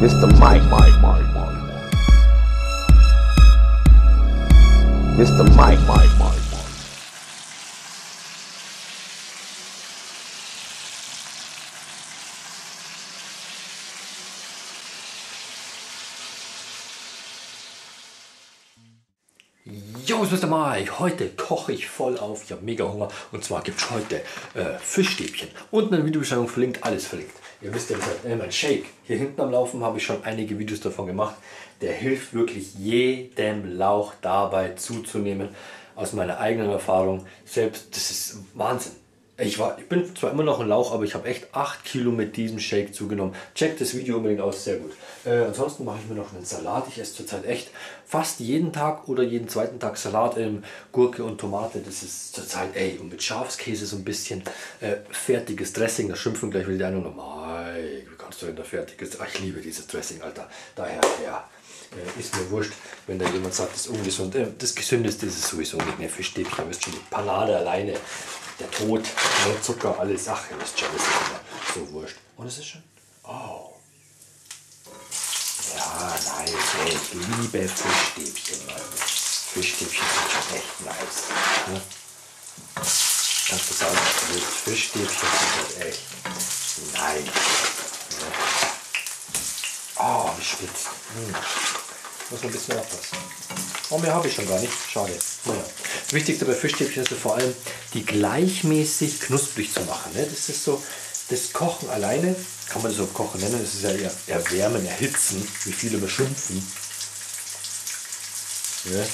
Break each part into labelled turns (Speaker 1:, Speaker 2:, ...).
Speaker 1: Mr. Mike, Mike, Mike, Mike. Mr. Mike, Mike, Mike, Mike.
Speaker 2: Yo, ist. Mike. Heute koche ich voll auf. Ich habe mega Hunger. Und zwar gibt es heute äh, Fischstäbchen. Unten in der Videobeschreibung verlinkt, alles verlinkt. Ihr wisst ja, äh, mein Shake hier hinten am Laufen habe ich schon einige Videos davon gemacht. Der hilft wirklich jedem Lauch dabei zuzunehmen. Aus meiner eigenen Erfahrung. Selbst, das ist Wahnsinn. Ich, war, ich bin zwar immer noch ein Lauch, aber ich habe echt 8 Kilo mit diesem Shake zugenommen. Checkt das Video unbedingt aus, sehr gut. Äh, ansonsten mache ich mir noch einen Salat. Ich esse zurzeit echt fast jeden Tag oder jeden zweiten Tag Salat, ähm, Gurke und Tomate. Das ist zurzeit, ey, und mit Schafskäse so ein bisschen äh, fertiges Dressing. Da schimpfen gleich wieder die einen noch, Du denn da fertiges? Ach, ich liebe dieses Dressing, Alter. Daher, ja. Äh, ist mir wurscht, wenn da jemand sagt, das ist ungesund. Äh, das Gesündeste ist es sowieso nicht mehr. Fischstäbchen, wisst schon, die Panade alleine der Tod, der Zucker, alles. Ach, ihr wisst schon, das ist immer so wurscht. Und es ist schon. Oh. Ja, nice. Ey, ich liebe Fischstäbchen, Leute. Fischstäbchen sind schon echt nice. Ne? Kannst du sagen, Fischstäbchen sind halt echt nice. Ne? Spitz. Hm. Muss man ein bisschen aufpassen. Oh, mehr habe ich schon gar nicht. Schade. Naja. Das Wichtigste bei Fischstäbchen ist vor allem, die gleichmäßig knusprig zu machen. Ne? Das ist so, das Kochen alleine, kann man das auch Kochen nennen, das ist ja eher erwärmen, erhitzen, wie viele beschimpfen. Ja.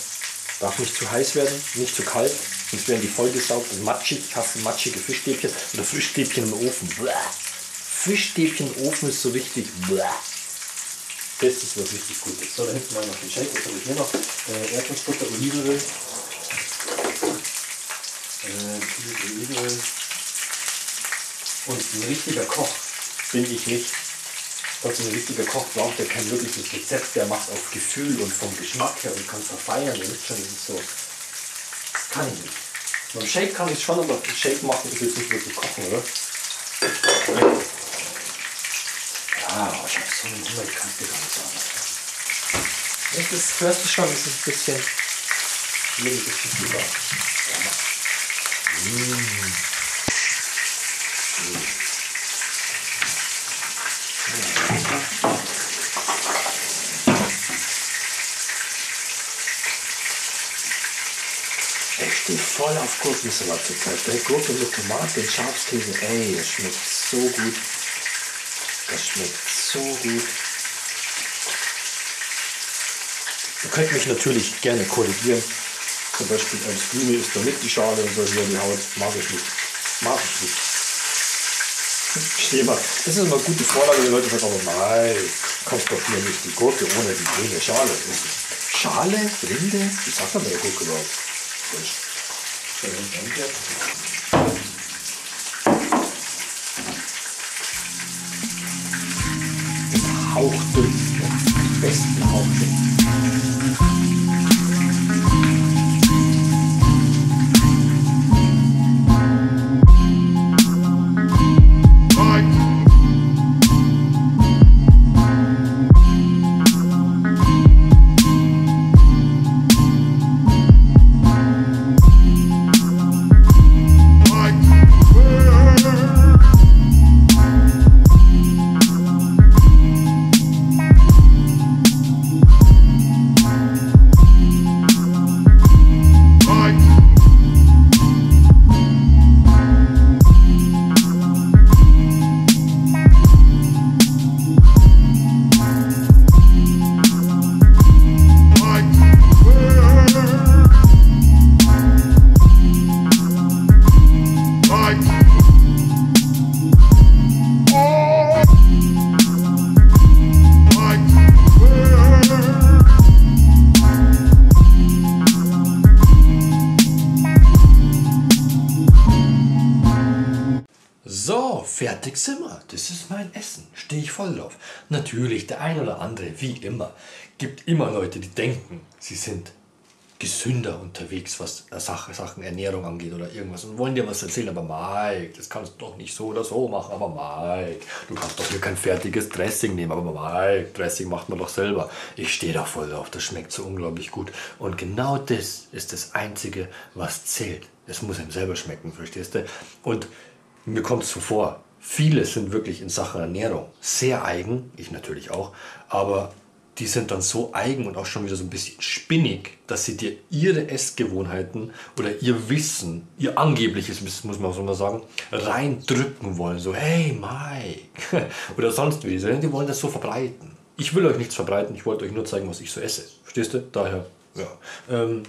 Speaker 2: Darf nicht zu heiß werden, nicht zu kalt, sonst werden die vollgesaugt und matschig. Ich matschige Fischstäbchen oder Fischstäbchen im Ofen. Blah. Fischstäbchen im Ofen ist so richtig. Blah. Das ist was richtig gut ist. So, da hinten mal noch den Shake. Was habe ich hier noch? Äh, Erdnussbutter, Olivenöl. Äh, Olivenöl. Und ein richtiger Koch bin ich nicht. Trotzdem ein richtiger Koch braucht ja kein wirkliches Rezept. Der macht auf Gefühl und vom Geschmack her und kann verfeiern. Ihr wisst schon, so. Das kann ich nicht. Beim Shake kann ich schon, aber Shake machen ist jetzt nicht wirklich kochen, oder? Ah, oh, ich habe so gar nicht sagen. Das ist, hörst du schon, ist ein bisschen, bisschen drüber. Ja. Mmh. Ich stehe voll auf Gurkensalat zurzeit. Der Gurke mit Tomate und Schafskäse, ey, das schmeckt so gut. Das schmeckt so gut. Ihr könnt mich natürlich gerne korrigieren. Zum Beispiel ein Screamy ist da mit die Schale und so hier die Haut. Mag ich nicht. Mag ich nicht. Schema. Das ist immer eine gute Vorlage, wenn Leute sagen, aber nein, kannst doch hier nicht die Gurke ohne die grüne Schale. Schale, Rinde, sagt man bei der Gurke überhaupt? Hauchdünn, besten hauchdünn. Fertig sind wir. Das ist mein Essen. Stehe ich voll drauf. Natürlich, der ein oder andere, wie immer, gibt immer Leute, die denken, sie sind gesünder unterwegs, was Sache, Sachen Ernährung angeht oder irgendwas und wollen dir was erzählen, aber Mike, das kannst du doch nicht so oder so machen, aber Mike, du kannst doch hier kein fertiges Dressing nehmen, aber Mike, Dressing macht man doch selber. Ich stehe da voll drauf, das schmeckt so unglaublich gut. Und genau das ist das Einzige, was zählt. Es muss einem selber schmecken, verstehst du? Und mir kommt es so vor, viele sind wirklich in Sachen Ernährung sehr eigen, ich natürlich auch, aber die sind dann so eigen und auch schon wieder so ein bisschen spinnig, dass sie dir ihre Essgewohnheiten oder ihr Wissen, ihr angebliches Wissen, muss man so mal sagen, reindrücken wollen. So, hey Mike, oder sonst wie. Die wollen das so verbreiten. Ich will euch nichts verbreiten, ich wollte euch nur zeigen, was ich so esse. Verstehst du? Daher, ja. Ähm,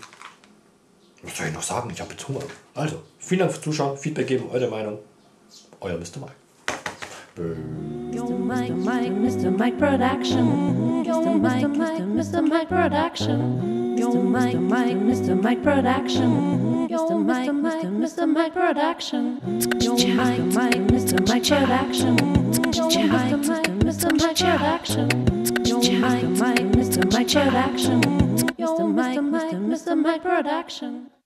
Speaker 2: was soll ich noch sagen? Ich habe jetzt Hunger. Also, vielen Dank fürs Zuschauen, Feedback geben, eure Meinung. Euer Mr. Mike.
Speaker 3: Mr. Mike, Mike, Mr. Mike Production. Mr. Mike, Mr. Mike Production. Mr. Mike, Mike, Mr. Mike Production. Mr. Mike, Mr. Mr. Mike Production. Mr. Mike, Mike, Mr. Mike Production. Mr. Mike, Mr. Mike Production. Mr. Mike, Mike, Mr. Mike Production. Mr. Mike, Mr. Mike Production.